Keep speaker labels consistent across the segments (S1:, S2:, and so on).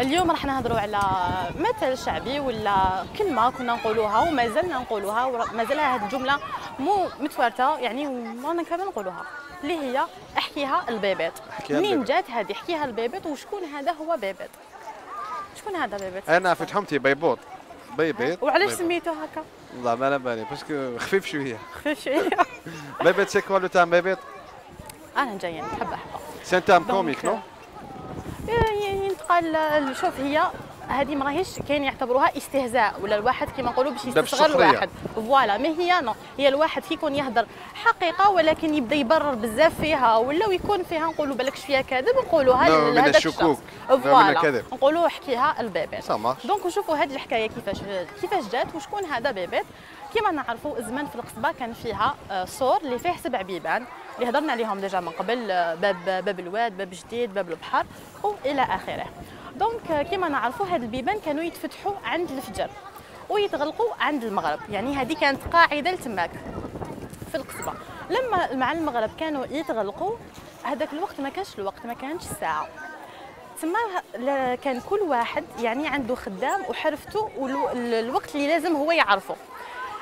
S1: اليوم راح نهضروا على مثل شعبي ولا كلمة كنا نقولوها وما زلنا نقولوها وما هذه الجملة مو متوارثة يعني ورانا كمان نقولوها اللي هي احكيها البيبيط. منين جات هذه احكيها البيبيط وشكون هذا هو بيبيط؟ شكون هذا بيبيط؟
S2: أنا في تحمتي بيبوط. بيبيط؟
S1: وعلاش سميتو هكا؟
S2: والله ما على بالي parce que خفيف شوية.
S1: خفيف شوية.
S2: بيبيط c'est quoi le terme بيبيط؟
S1: أنا جاية نحب أحبه.
S2: سي ان تام كوميك نو
S1: ينتقال شوف هي هذه ما راهيش كاين يعتبروها استهزاء ولا الواحد كيما نقولوا باش يستصغر الواحد. فوالا ما هي نو هي الواحد كيكون يهضر حقيقة ولكن يبدأ يبرر بزاف فيها ولا ويكون فيها نقولوا بالك فيها كذب نقولوها
S2: لهذاك الشكوك.
S1: فوالا نقولوا احكيها البيبيت
S2: دونك
S1: نشوفوا هذه الحكاية كيفاش كيفاش جات وشكون هذا بيبيت كما نعرفوا زمان في القصبة كان فيها سور اللي فيه سبع بيبان اللي هضرنا عليهم déjà من قبل باب باب الواد باب جديد باب البحر وإلى آخره. donc كما نعرفوا هاد البيبان كانوا يتفتحوا عند الفجر ويتغلقوا عند المغرب. يعني هذه كانت قاعدة لتماك في القصبة. لما مع المغرب كانوا يتغلقوا هذاك الوقت ما كانش الوقت ما كانش الساعة. تما كان كل واحد يعني عنده خدام وحرفته والوقت اللي لازم هو يعرفه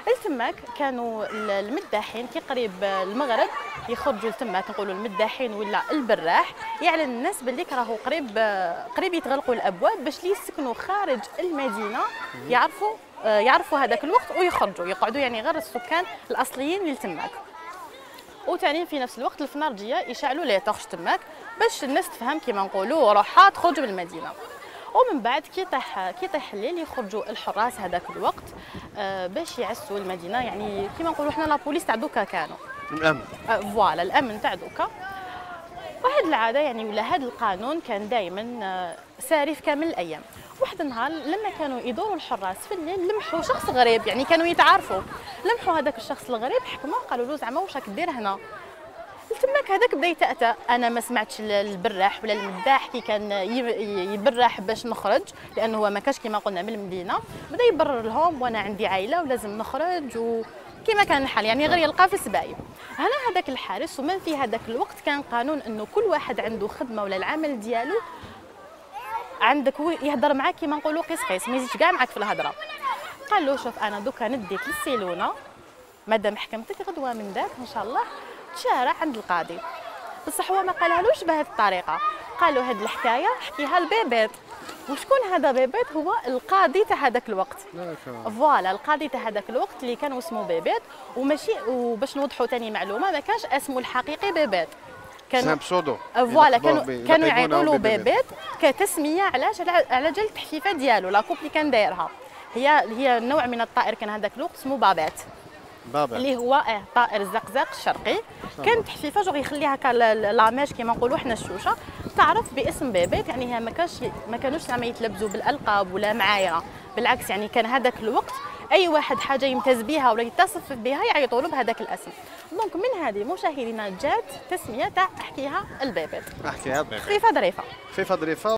S1: التماك كانوا المداحين كي قريب المغرب يخرجوا لتماك نقولوا المداحين ولا البراح. يعلن الناس باللي راهو قريب قريب يتغلقوا الأبواب باش يسكنوا خارج المدينة يعرفوا يعرفوا هذاك الوقت ويخرجوا يقعدوا يعني غير السكان الأصليين لتماك وثاني في نفس الوقت الفنارجيه يشعلوا لي طرش تماك باش الناس تفهم كيما نقولوا روحها تخرج من المدينة. ومن بعد كي طيح كي الليل يخرجوا الحراس هذاك الوقت آه باش يعسوا المدينة. يعني كيما نقولوا حنا la police تاع دوكا كانوا.
S2: الأمن.
S1: آه voilà الأمن تاع دوكا. وهذه العادة يعني ولا هذا القانون كان دائما آه ساري في كامل الأيام. واحد النهار لما كانوا يدوروا الحراس في الليل لمحوا شخص غريب يعني كانوا يتعارفوا. لمحوا هذاك الشخص الغريب حكموا قالوا له زعما واش راك دير هنا؟ تماك هذاك بدا يتأتأ أنا ما سمعتش البراح ولا المداح كي كان يبرح باش نخرج لأنه هو ما كاش كيما قلنا من المدينة. بدأ يبرر لهم وأنا عندي عائلة ولازم نخرج و كما كان الحال يعني غير يلقى في السبايب هنا هذاك الحارس ومن في هذاك الوقت كان قانون إنه كل واحد عنده خدمة ولا العمل ديالو عندك يهضر معاك كيما نقولوا قيس قيس ما يزيدش كاع معاك في الهضرة. قال له شوف أنا دوكا نديك للسيلونة مادام حكمتك غدوة من ذاك إن شاء الله. تشارع عند القاضي. بصح هو ما قالهالوش بهذه الطريقة. قال له هذه الحكاية حكيها البيبيط. وشكون هذا بيبيط؟ هو القاضي تاع هذاك الوقت. voilà القاضي تاع هذاك الوقت اللي كان اسمه بيبيط. وماشي وباش نوضحوا ثاني معلومة ما كانش اسمه الحقيقي بيبيط.
S2: كان pseudo.
S1: voilà كانوا كانوا يعيطوا بيبيط. كتسمية علاش على جال التحفيفة ديالو la coupe اللي كان دايرها. هي هي نوع من الطائر كان هذاك الوقت اسمه بابات
S2: بابا.
S1: اللي هو آه طائر الزقزاق الشرقي كان تحفيفه جو يخلي هكا la mèche كيما نقولوا حنا الشوشة. تعرف باسم بيبيت يعني هي ما كانش ما كانوش زعما يتلبزوا بالألقاب ولا معايره بالعكس يعني كان هذاك الوقت أي واحد حاجة يمتاز بها ولا يتصف بها يعيطوا له بهذاك الاسم. donc من هذه مشاهدينا جات تسمية تاع أحكيها البيبيت
S2: أحكيها البيبيت
S1: خفيفه ظريفة.
S2: خفيفه ظريفة.